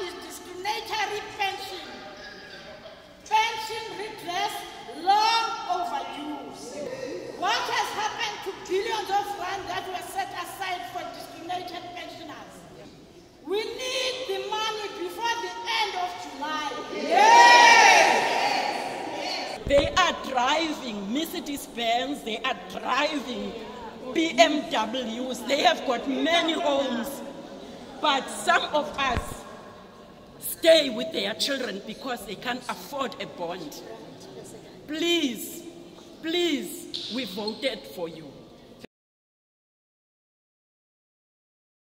is discriminatory pension. Pension redress long overdue. What has happened to billions of rand that were set aside for discriminated pensioners? We need the money before the end of July. They are driving Mercedes-Benz, they are driving BMWs, they have got many homes. But some of us stay with their children because they can't afford a bond. Please, please, we voted for you.